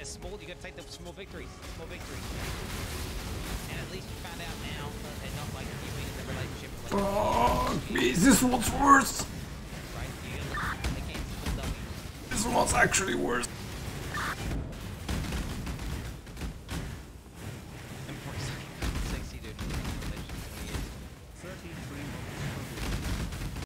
the small. You got to take the small victories. Small victories. And at least you found out now uh, that they're not like you in the relationship. Like, oh, me, this one's worse. right? You. This one's actually worse.